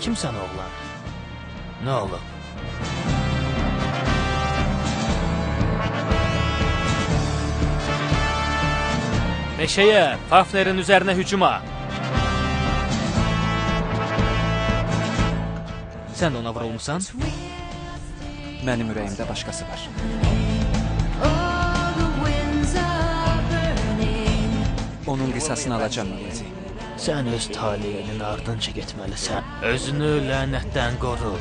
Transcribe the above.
kimsən oğlan? Nə olub? Meşəyə, Fafnerin üzərinə hücuma. Sən də ona vurulmusan? Mənim ürəyimdə başqası var. Onun qisasını alacağam Miledi. Sən öz taleyinin ardınca getməlisən. Özünü lənətdən qoru.